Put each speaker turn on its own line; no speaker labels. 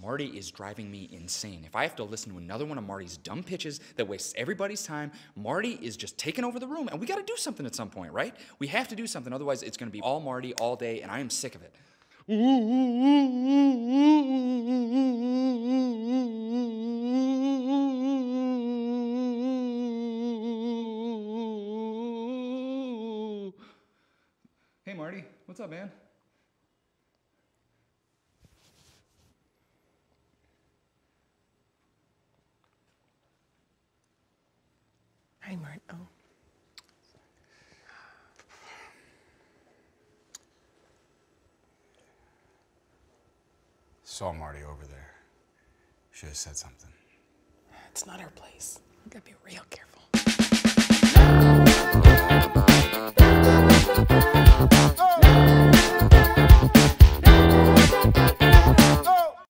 Marty is driving me insane. If I have to listen to another one of Marty's dumb pitches that wastes everybody's time, Marty is just taking over the room, and we got to do something at some point, right? We have to do something, otherwise it's going to be all Marty all day, and I am sick of it. Hey, Marty, what's up, man?
Hi, Mart. Oh.
Saw Marty over there. Should have said something.
It's not our place. We gotta be real careful.